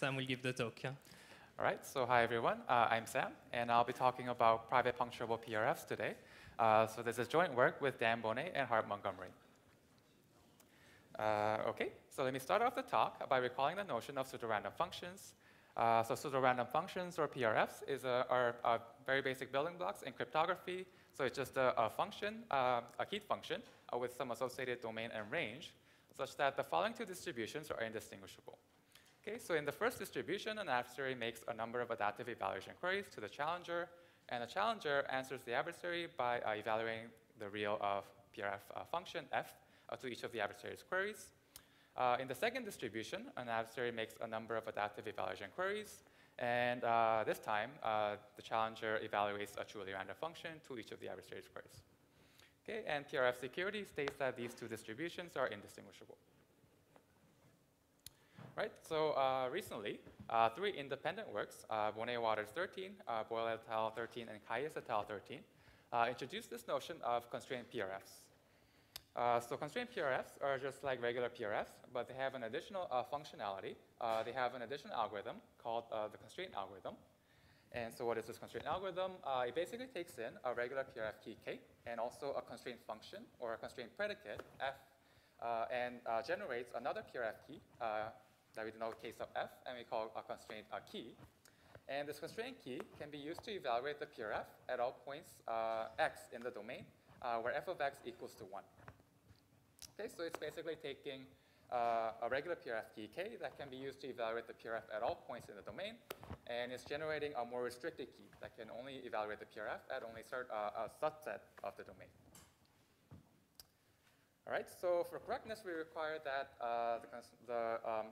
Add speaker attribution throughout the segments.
Speaker 1: Sam will give the talk. Yeah.
Speaker 2: All right, so hi everyone. Uh, I'm Sam, and I'll be talking about private puncturable PRFs today. Uh, so this is joint work with Dan Boneh and Hart Montgomery. Uh, okay, so let me start off the talk by recalling the notion of pseudorandom functions. Uh, so pseudorandom functions, or PRFs, is a, are, are, very basic building blocks in cryptography. So it's just a, a function, uh, a keyed function, uh, with some associated domain and range, such that the following two distributions are indistinguishable. Okay, so in the first distribution, an adversary makes a number of adaptive evaluation queries to the challenger, and the challenger answers the adversary by uh, evaluating the real of PRF uh, function f uh, to each of the adversary's queries. Uh, in the second distribution, an adversary makes a number of adaptive evaluation queries, and uh, this time, uh, the challenger evaluates a truly random function to each of the adversary's queries. Okay, and PRF security states that these two distributions are indistinguishable. Right, so uh, recently, uh, three independent works, uh, Waters 13, uh, Boyle et al. 13, and Kiayias et al. 13, uh, introduced this notion of constrained PRFs. Uh, so constrained PRFs are just like regular PRFs, but they have an additional uh, functionality. they have an additional algorithm called the constraint algorithm. And so what is this constraint algorithm? it basically takes in a regular PRF key K and also a constraint function or a constraint predicate F and generates another PRF key that we denote case of f, and we call a constraint a key. And this constraint key can be used to evaluate the PRF at all points uh, x in the domain, uh, where f of x equals to 1. Okay, so it's basically taking uh, a regular PRF key k that can be used to evaluate the PRF at all points in the domain, and it's generating a more restricted key that can only evaluate the PRF at only uh, a subset of the domain. All right, so for correctness, we require that uh, the, the um,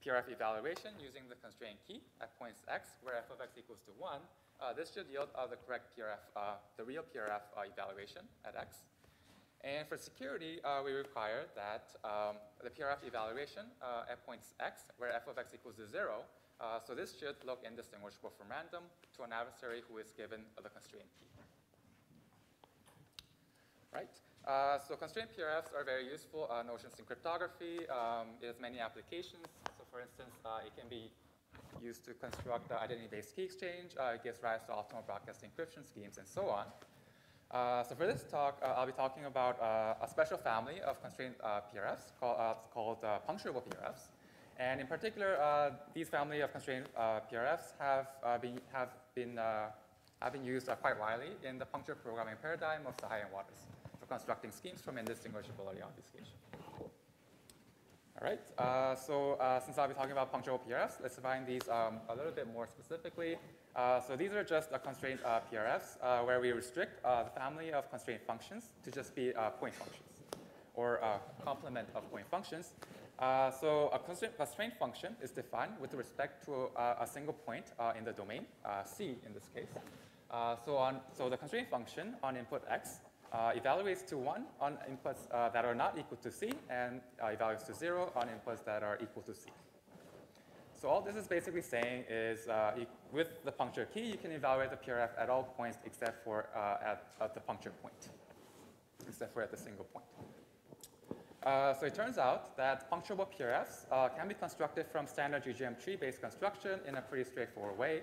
Speaker 2: PRF evaluation using the constraint key at points x, where f of x equals to 1, uh, this should yield uh, the correct PRF, uh, the real PRF uh, evaluation at x. And for security, uh, we require that um, the PRF evaluation uh, at points x, where f of x equals to 0, so this should look indistinguishable from random to an adversary who is given the constraint key. Right? so constraint PRFs are very useful notions in cryptography. Um, it has many applications for instance, uh, it can be used to construct the identity-based key exchange. Uh, it gives rise to optimal broadcast encryption schemes and so on. Uh, so for this talk, uh, I'll be talking about uh, a special family of constrained uh, PRFs called, called puncturable PRFs. And in particular, these family of constrained PRFs have been, have been, have been used quite widely in the puncture programming paradigm of Sahai Waters for constructing schemes from indistinguishability obfuscation. All right, uh, so uh, since I'll be talking about punctual PRFs, let's define these um, a little bit more specifically. Uh, so these are just constraint uh, PRFs uh, where we restrict uh, the family of constraint functions to just be point functions or a complement of point functions. so a constraint, constraint, function is defined with respect to a, a single point in the domain, C in this case. so, on, so the constraint function on input x uh, evaluates to 1 on inputs uh, that are not equal to C, and uh, evaluates to 0 on inputs that are equal to C. So all this is basically saying is uh, with the puncture key, you can evaluate the PRF at all points except for uh, at, at, the puncture point, except for at the single point. Uh, so it turns out that puncturable PRFs can be constructed from standard GGM tree-based construction in a pretty straightforward way.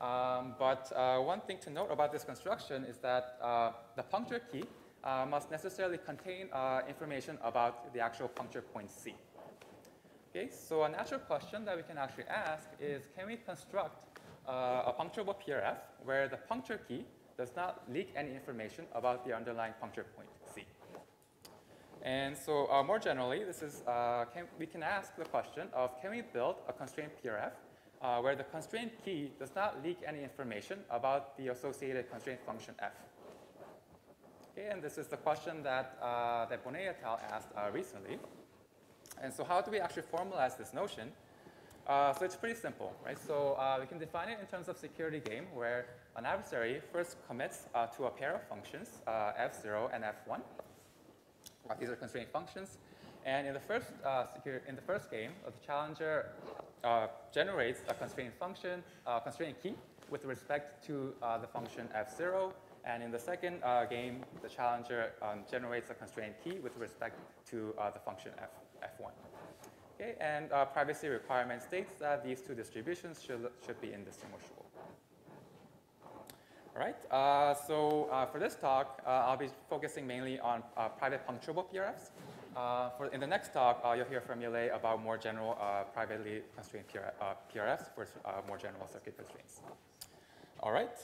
Speaker 2: Um, but uh, one thing to note about this construction is that uh, the puncture key uh, must necessarily contain uh, information about the actual puncture point C. Okay, so a natural question that we can actually ask is, can we construct uh, a puncturable PRF where the puncture key does not leak any information about the underlying puncture point? And so uh, more generally, this is, can, we can ask the question of, can we build a constrained PRF uh, where the constraint key does not leak any information about the associated constraint function f. Okay, and this is the question that, uh, that Boneh et al. asked uh, recently. And so how do we actually formalize this notion? Uh, so it's pretty simple, right? So uh, we can define it in terms of security game where an adversary first commits uh, to a pair of functions, f0 and f1. These are constraint functions. And in the first, secure, in the first game, the challenger uh, generates a constraint function, uh, constraint key, with respect to uh, the function f0. And in the second uh, game, the challenger um, generates a constraint key with respect to uh, the function f, f1. Okay, and uh, privacy requirement states that these two distributions should, should be indistinguishable. All right, uh, so uh, for this talk, uh, I'll be focusing mainly on uh, private puncturable PRFs. Uh, for, in the next talk, you'll hear from Yilei about more general privately constrained PR, PRFs for more general circuit constraints. All right,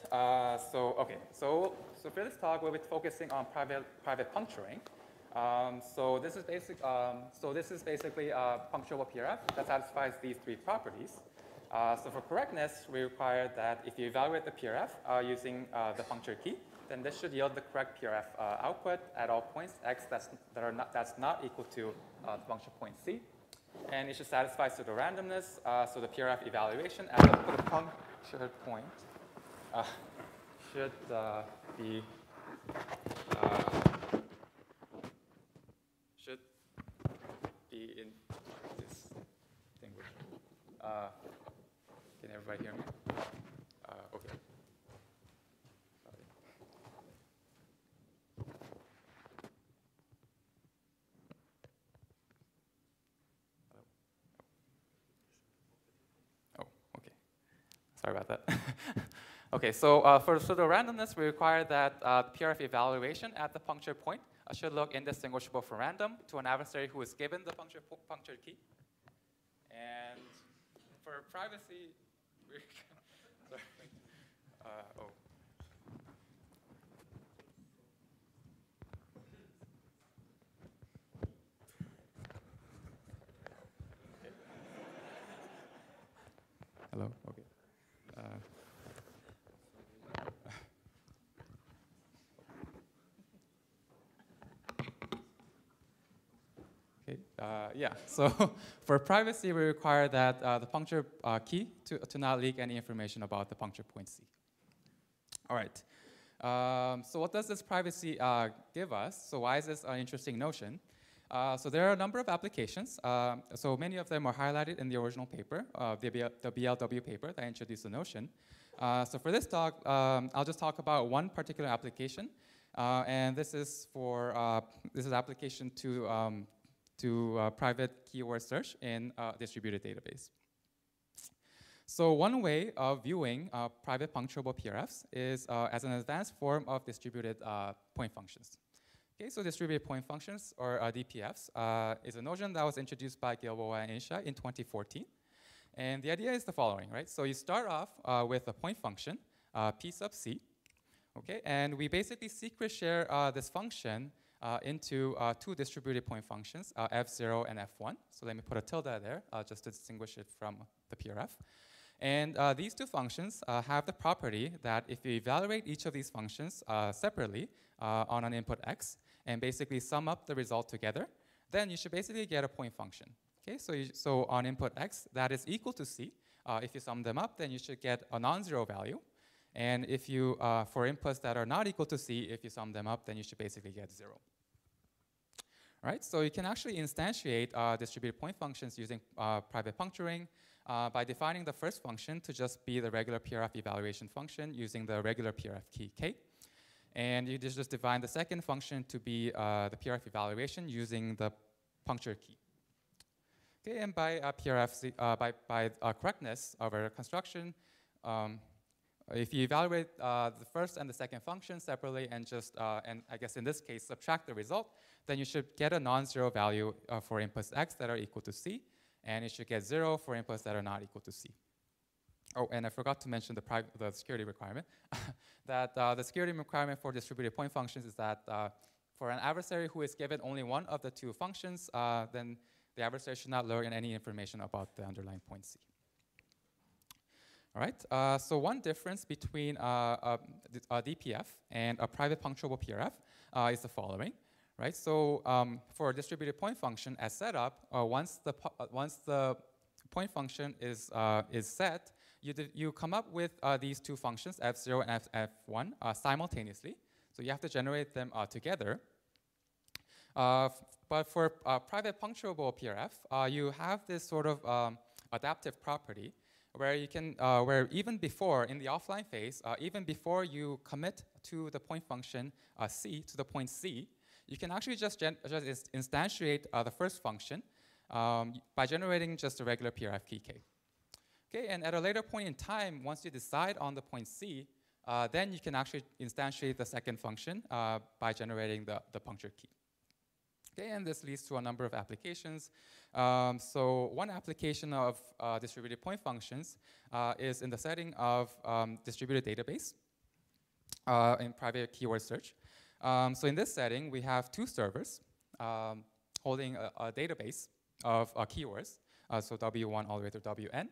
Speaker 2: so okay, so, so for this talk, we'll be focusing on private, private puncturing. Um, so this is basic. Um, so this is basically a puncturable PRF that satisfies these three properties. Uh, so for correctness, we require that if you evaluate the PRF uh, using uh, the puncture key, then this should yield the correct PRF uh, output at all points x that's, that are not, that's not equal to uh, the function point c. And it should satisfy pseudo randomness. Uh, so the PRF evaluation at the puncture point should be should be in this Uh, can everybody hear me? Uh, okay. Oh, okay. Sorry about that. okay, so uh, for pseudo randomness, we require that uh, PRF evaluation at the puncture point should look indistinguishable from random to an adversary who is given the puncture, puncture key. And for privacy, Sorry. Uh, oh. Hello. Okay. Uh, okay. Uh, yeah. So for privacy, we require that uh, the puncture uh, key to, to not leak any information about the puncture point C. All right. Um, so what does this privacy uh, give us? So why is this an interesting notion? Uh, so there are a number of applications. Uh, so many of them are highlighted in the original paper, uh, the, BLW paper that introduced the notion. Uh, so for this talk, um, I'll just talk about one particular application. Uh, and this is for, this is application to, um, to private keyword search in a distributed database. So one way of viewing uh, private puncturable PRFs is uh, as an advanced form of distributed uh, point functions. Okay, so distributed point functions, or uh, DPFs, uh, is a notion that was introduced by Gilboa and Ishai in 2014. And the idea is the following, right? So you start off uh, with a point function, p sub c, okay? And we basically secret share this function into two distributed point functions, f0 and f1. So let me put a tilde there, just to distinguish it from the PRF. And uh, these two functions uh, have the property that if you evaluate each of these functions uh, separately uh, on an input x and basically sum up the result together, then you should basically get a point function. Okay, so, you, so on input x, that is equal to c. Uh, if you sum them up, then you should get a non-zero value. And if you, uh, for inputs that are not equal to c, if you sum them up, then you should basically get zero. Right, so you can actually instantiate distributed point functions using private puncturing, uh, by defining the first function to just be the regular PRF evaluation function using the regular PRF key k. And you just define the second function to be uh, the PRF evaluation using the puncture key. Okay, and by uh, PRF, uh, by, by uh, correctness of our construction, um, if you evaluate uh, the first and the second function separately and just, and I guess in this case, subtract the result, then you should get a non-zero value for inputs x that are equal to c and it should get zero for inputs that are not equal to C. Oh, and I forgot to mention the, the security requirement. that uh, the security requirement for distributed point functions is that uh, for an adversary who is given only one of the two functions, uh, then the adversary should not learn any information about the underlying point C. All right, uh, so one difference between uh, a, a, DPF and a private puncturable PRF uh, is the following right? So um, for a distributed point function as setup, uh, once the uh, once the point function is uh, is set, you you come up with uh, these two functions f0 and f f1 uh, simultaneously. So you have to generate them uh, together. but for a private puncturable PRF, you have this sort of um, adaptive property where you can, where even before in the offline phase, even before you commit to the point function c to the point c, you can actually just, just instantiate uh, the first function um, by generating just a regular PRF key k. Okay, and at a later point in time, once you decide on the point C, uh, then you can actually instantiate the second function uh, by generating the, the punctured key. Okay, and this leads to a number of applications. Um, so one application of uh, distributed point functions uh, is in the setting of um, distributed database uh, in private keyword search. Um, so in this setting, we have two servers um, holding a, a, database of uh, keywords, so W1 all the way to Wn.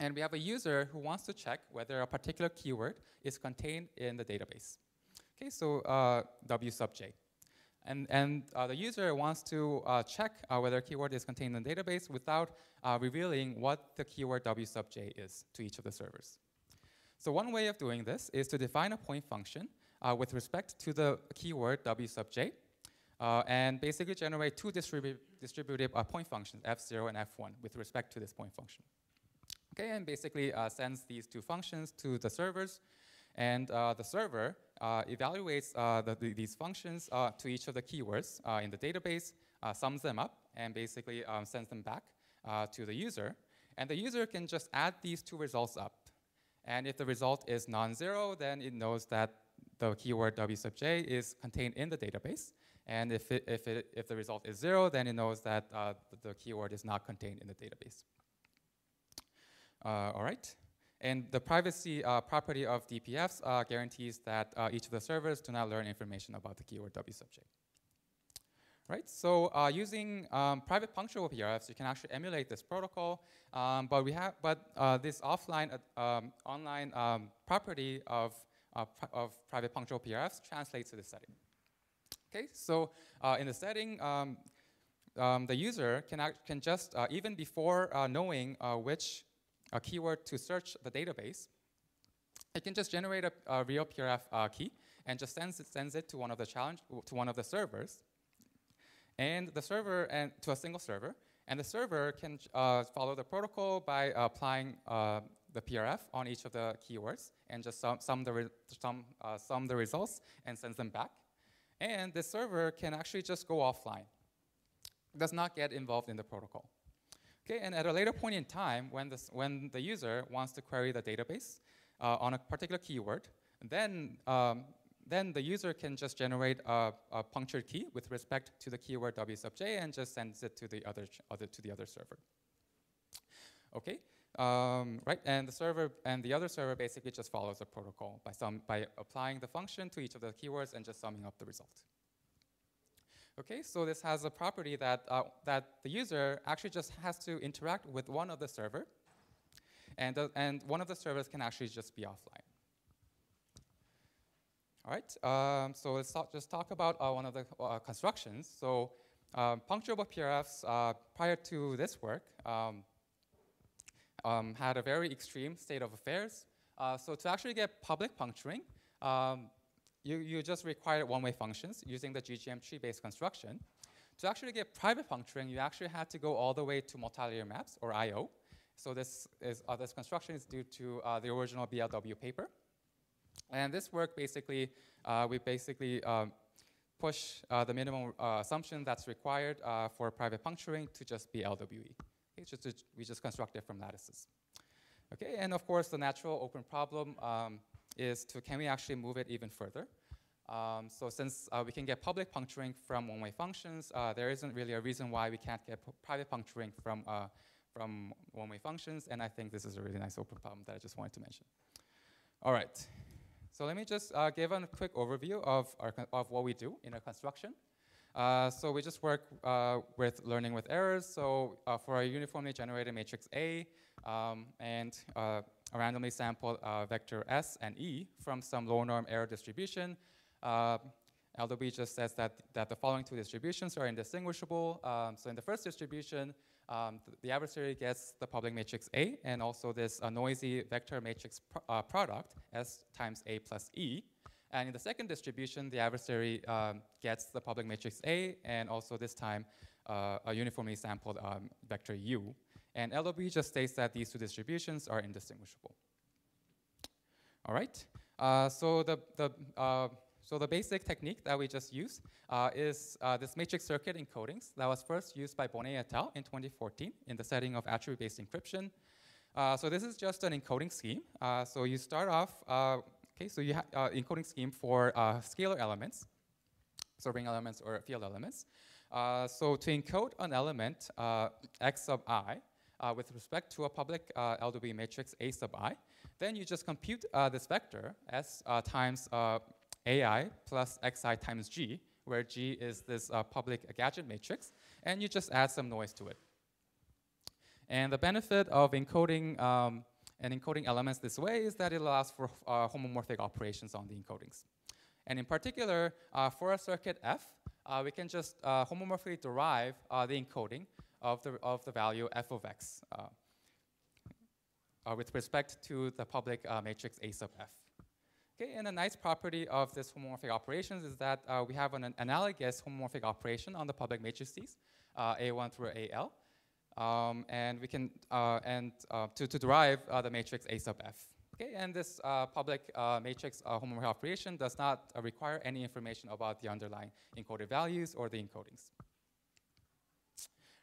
Speaker 2: And we have a user who wants to check whether a particular keyword is contained in the database. Okay, so uh, W sub j. And, and uh, the user wants to uh, check uh, whether a keyword is contained in the database without uh, revealing what the keyword W sub j is to each of the servers. So one way of doing this is to define a point function uh, with respect to the keyword W sub j and basically generate two distribu distributed point functions, f0 and f1, with respect to this point function. Okay, and basically uh, sends these two functions to the servers, and uh, the server uh, evaluates uh, the, the, these functions uh, to each of the keywords uh, in the database, sums them up, and basically um, sends them back to the user. And the user can just add these two results up. And if the result is non-zero, then it knows that the keyword w sub j is contained in the database. And if, it, if, it, if the result is zero, then it knows that the keyword is not contained in the database. Uh, all right. And the privacy uh, property of DPFs uh, guarantees that each of the servers do not learn information about the keyword W sub j. Right, so uh, using um, private punctual PRFs, you can actually emulate this protocol, um, but we have, but uh, this offline, uh, um, online um, property of, of private punctual PRFs translates to this setting. Okay, so in the setting, um, um, the user can, act can just, even before knowing which a keyword to search the database, it can just generate a, a real PRF uh, key and just sends it, sends it to one of the challenge to one of the servers, and the server and to a single server, and the server can uh, follow the protocol by applying uh, the PRF on each of the keywords and just sum, sum the sum, uh, sum the results and sends them back. And the server can actually just go offline. Does not get involved in the protocol. Okay, and at a later point in time, when, this, when the user wants to query the database uh, on a particular keyword, then, um, then the user can just generate a, a, punctured key with respect to the keyword w sub j and just sends it to the other, other to the other server. Okay, um, right, and the server and the other server basically just follows the protocol by some by applying the function to each of the keywords and just summing up the result. Okay, so this has a property that, uh, that the user actually just has to interact with one of the server, and, uh, and one of the servers can actually just be offline. All right, um, so let's talk, just talk about uh, one of the uh, constructions. So um, puncturable PRFs, uh, prior to this work, um, um, had a very extreme state of affairs. Uh, so to actually get public puncturing, um, you, you just require one-way functions using the GGM tree-based construction. To actually get private puncturing, you actually had to go all the way to multilinear maps, or I.O. So this, is, uh, this construction is due to uh, the original BLW paper. And this work basically, uh, we basically um, push uh, the minimum uh, assumption that's required uh, for private puncturing to just be LWE. Just we just construct it from lattices. Okay, and of course the natural open problem um, is to can we actually move it even further? Um, so since uh, we can get public puncturing from one-way functions, uh, there isn't really a reason why we can't get private puncturing from, uh, from one-way functions, and I think this is a really nice open problem that I just wanted to mention. All right, so let me just uh, give a quick overview of, our, of what we do in a construction. Uh, so we just work uh, with learning with errors. So for a uniformly generated matrix A, um, and a randomly sampled uh, vector S and E from some low norm error distribution. Uh, LWE just says that, that the following two distributions are indistinguishable. Um, so in the first distribution, um, th the adversary gets the public matrix A and also this uh, noisy vector matrix pr uh, product S times A plus E. And in the second distribution, the adversary um, gets the public matrix A and also this time uh, a uniformly sampled um, vector U. And LWE just states that these two distributions are indistinguishable. All right. Uh, so the, the uh, So the basic technique that we just used uh, is uh, this matrix circuit encodings that was first used by Boneh et al. in 2014 in the setting of attribute-based encryption. Uh, so this is just an encoding scheme. So you start off, okay, so you have uh, encoding scheme for uh, scalar elements, so ring elements or field elements. Uh, so to encode an element uh, x sub i with respect to a public LW matrix A sub i, then you just compute this vector s times AI plus xi times g, where g is this uh, public gadget matrix, and you just add some noise to it. And the benefit of encoding um, and encoding elements this way is that it allows for uh, homomorphic operations on the encodings. And in particular, uh, for a circuit F, uh, we can just uh, homomorphically derive uh, the encoding of the, of the value f of x with respect to the public matrix A sub f. Okay, and a nice property of this homomorphic operations is that uh, we have an, analogous homomorphic operation on the public matrices, uh, A1 through AL. Um, and we can, uh, and uh, to, to derive uh, the matrix A sub F. Okay, and this public matrix homomorphic operation does not require any information about the underlying encoded values or the encodings.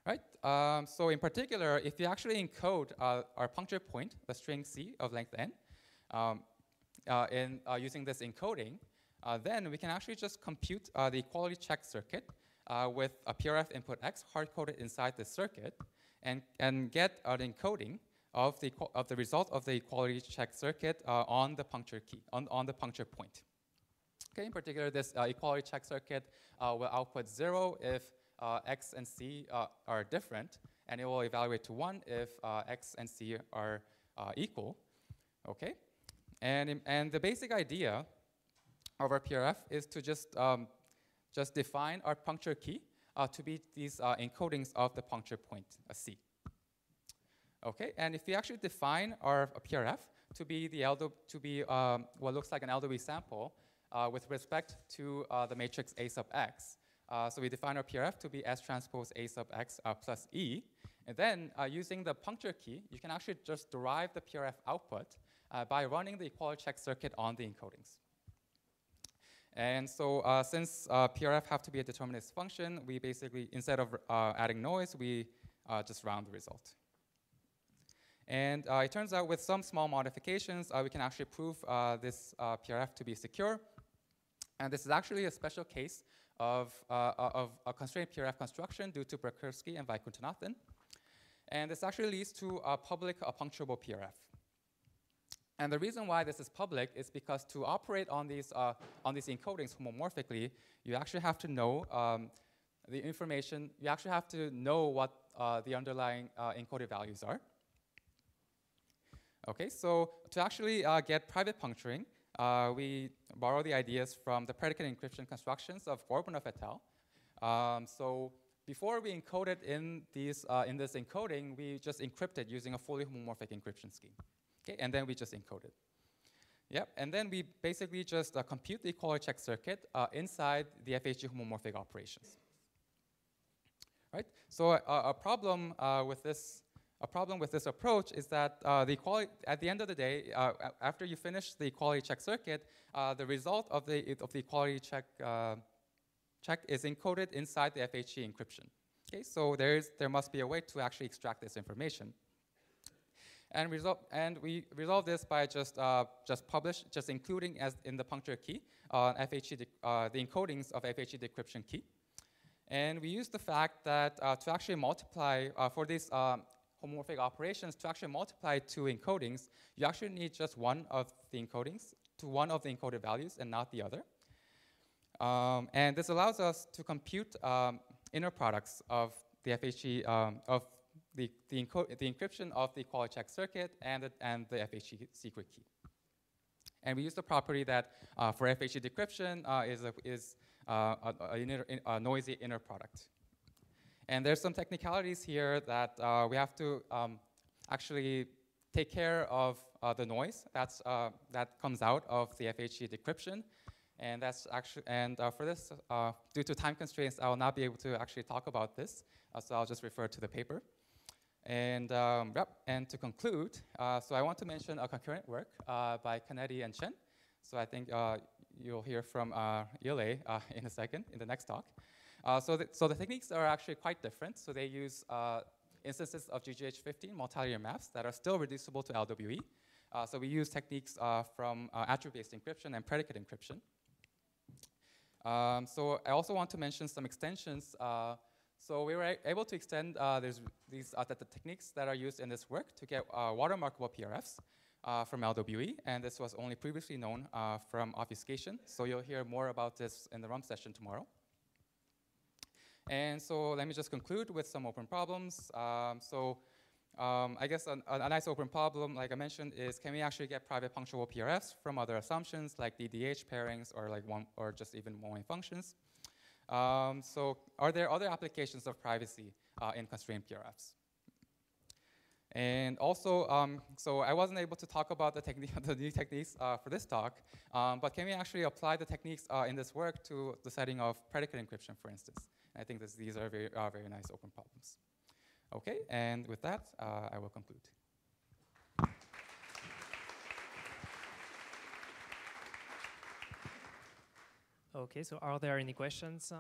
Speaker 2: Right, um, so in particular, if you actually encode our puncture point, the string C of length n, um, uh, in uh, using this encoding, uh, then we can actually just compute the equality check circuit with a PRF input X hard-coded inside the circuit and, and get an encoding of the, of the result of the equality check circuit on the puncture key, on, on the puncture point. Okay, in particular, this uh, equality check circuit uh, will output zero if uh, x and c are different, and it will evaluate to one if x and c are equal. Okay, and, and the basic idea of our PRF is to just, um, just define our puncture key uh, to be these uh, encodings of the puncture point, C. Okay, and if we actually define our PRF to be the LW, to be um, what looks like an LW sample uh, with respect to uh, the matrix A sub x, uh, so we define our PRF to be S transpose A sub x uh, plus E, and then using the puncture key, you can actually just derive the PRF output uh, by running the equality check circuit on the encodings. And so uh, since uh, PRF have to be a deterministic function, we basically, instead of uh, adding noise, we uh, just round the result. And uh, it turns out with some small modifications, we can actually prove this PRF to be secure. And this is actually a special case of, of a constrained PRF construction due to Brakerski and Vaikuntanathan. And this actually leads to a public puncturable PRF. And the reason why this is public is because to operate on these, uh, on these encodings homomorphically, you actually have to know um, the information, you actually have to know what uh, the underlying uh, encoded values are. Okay, so to actually uh, get private puncturing, uh, we borrow the ideas from the predicate encryption constructions of Gorbunov et al. Um, so before we encoded in, these, uh, in this encoding, we just encrypted using a fully homomorphic encryption scheme. Okay, and then we just encode it. Yep, and then we basically just uh, compute the equality check circuit uh, inside the FHE homomorphic operations. Right? So uh, a problem uh, with this a problem with this approach is that uh, the equality, at the end of the day, uh, after you finish the equality check circuit, the result of the of the equality check check is encoded inside the FHE encryption. Okay, so there is there must be a way to actually extract this information. And, and we resolve this by just, uh, just publish, just including as in the puncture key, uh, FHE uh, the encodings of FHE decryption key. And we use the fact that uh, to actually multiply, uh, for these um, homomorphic operations, to actually multiply two encodings, you actually need just one of the encodings to one of the encoded values and not the other. Um, and this allows us to compute um, inner products of the FHE, um, of the, the, the, encryption of the equality check circuit and the, and the FHE secret key. And we use the property that uh, for FHE decryption uh, is, a, is uh, a, a, inner, a, noisy inner product. And there's some technicalities here that uh, we have to um, actually take care of uh, the noise that's, uh, that comes out of the FHE decryption. And that's actually, and for this, due to time constraints, I will not be able to actually talk about this. so I'll just refer to the paper. And, um, yep, and to conclude, uh, so I want to mention a concurrent work uh, by Canetti and Chen. So I think uh, you'll hear from uh, Yilei uh, in a second, in the next talk. Uh, so, the, so the techniques are actually quite different. So they use instances of GGH15 multilinear maps that are still reducible to LWE. So we use techniques from attribute-based encryption and predicate encryption. Um, so I also want to mention some extensions. So we were able to extend these the, the techniques that are used in this work to get watermarkable PRFs uh, from LWE, and this was only previously known uh, from obfuscation. So you'll hear more about this in the rump session tomorrow. And so let me just conclude with some open problems. Um, so um, I guess an, a, nice open problem, like I mentioned, is can we actually get private puncturable PRFs from other assumptions like DDH pairings or like one or just even one-way functions? Um, so are there other applications of privacy uh, in constrained PRFs? And also, um, so I wasn't able to talk about the, the new techniques uh, for this talk, um, but can we actually apply the techniques uh, in this work to the setting of predicate encryption, for instance? And I think this, these are very, uh, very nice open problems. Okay, and with that, uh, I will conclude.
Speaker 1: Okay, so are there any questions?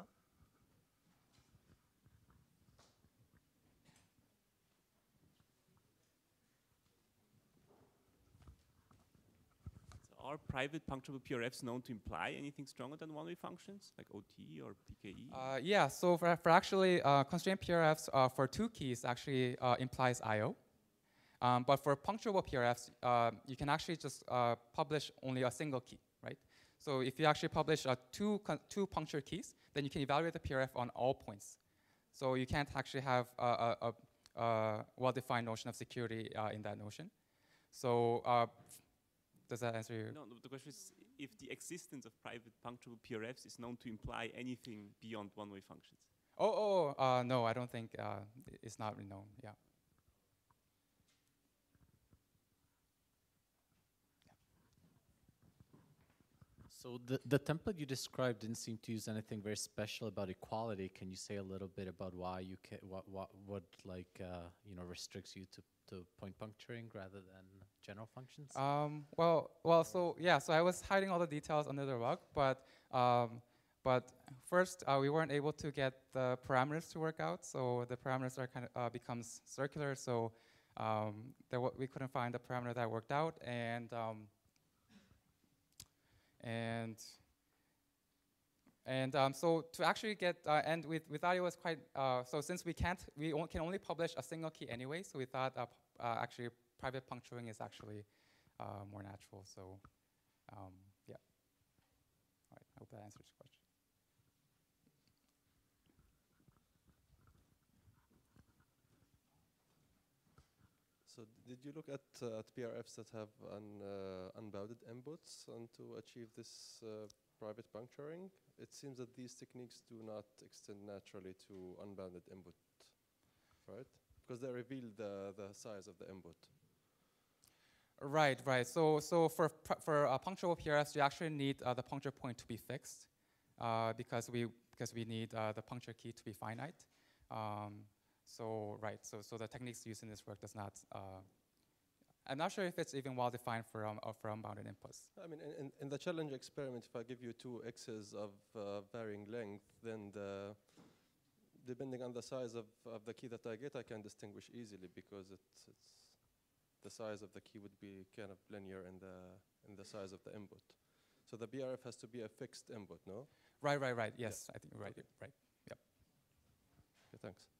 Speaker 3: are private puncturable PRFs known to imply anything stronger than one-way functions, like OT or PKE?
Speaker 2: Uh, yeah, so for, for actually uh, constrained PRFs uh, for two keys actually uh, implies I.O. Um, but for puncturable PRFs, uh, you can actually just uh, publish only a single key, right? So if you actually publish two, two puncture keys, then you can evaluate the PRF on all points. So you can't actually have a, a, a well-defined notion of security in that notion. So does that answer your?
Speaker 3: No, the question is if the existence of private puncturable PRFs is known to imply anything beyond one-way functions.
Speaker 2: Oh, oh, uh, no, I don't think uh, it's not known. Yeah.
Speaker 4: So the, the template you described didn't seem to use anything very special about equality. Can you say a little bit about why you can, what, what, what like, uh, you know, restricts you to, to point puncturing rather than general functions?
Speaker 2: Um, well, well, so yeah, so I was hiding all the details under the rug, but um, but first uh, we weren't able to get the parameters to work out, so the parameters are kind of uh, becomes circular. So um, we couldn't find the parameter that worked out, and um, and and um, so to actually get, uh, and we, we thought it was quite, uh, so since we can't, we can only publish a single key anyway, so we thought uh, uh actually private puncturing is actually uh, more natural. So um, yeah. All right, I hope that answers your question.
Speaker 5: So did you look at, uh, at PRFs that have un, uh, unbounded inputs and to achieve this uh, private puncturing? It seems that these techniques do not extend naturally to unbounded input, right? Because they reveal the, the size of the input.
Speaker 2: Right, right. So, so for for uh, punctual PRFs, you actually need uh, the puncture point to be fixed uh, because we because we need uh, the puncture key to be finite. Um, so right, so so the techniques used in this work does not. Uh, I'm not sure if it's even well defined for um, for unbounded inputs.
Speaker 5: I mean, in, in the challenge experiment, if I give you two x's of uh, varying length, then the depending on the size of, of the key that I get, I can distinguish easily because it's, it's the size of the key would be kind of linear in the in the size of the input. So the PRF has to be a fixed input, no?
Speaker 2: Right, right, right. Yes, yeah. I think right, okay. right. Yep.
Speaker 5: Okay, thanks.